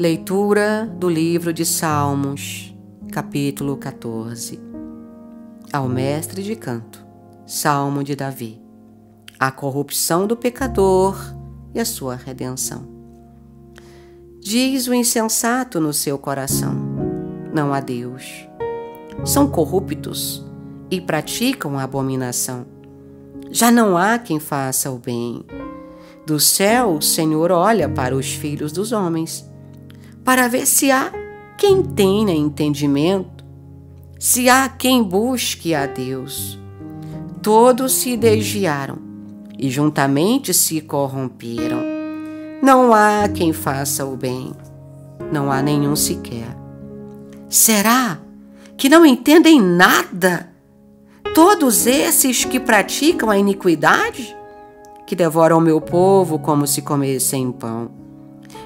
Leitura do livro de Salmos, capítulo 14. Ao mestre de canto, Salmo de Davi. A corrupção do pecador e a sua redenção. Diz o insensato no seu coração: Não há Deus. São corruptos e praticam a abominação. Já não há quem faça o bem. Do céu o Senhor olha para os filhos dos homens para ver se há quem tenha entendimento, se há quem busque a Deus. Todos se desviaram e juntamente se corromperam. Não há quem faça o bem, não há nenhum sequer. Será que não entendem nada? Todos esses que praticam a iniquidade, que devoram o meu povo como se comessem pão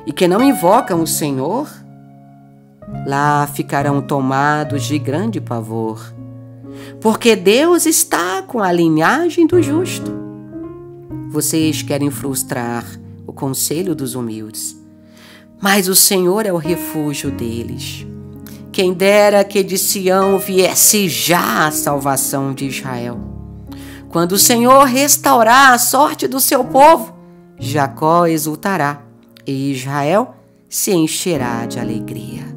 e que não invocam o Senhor, lá ficarão tomados de grande pavor, porque Deus está com a linhagem do justo. Vocês querem frustrar o conselho dos humildes, mas o Senhor é o refúgio deles. Quem dera que de Sião viesse já a salvação de Israel. Quando o Senhor restaurar a sorte do seu povo, Jacó exultará e Israel se encherá de alegria.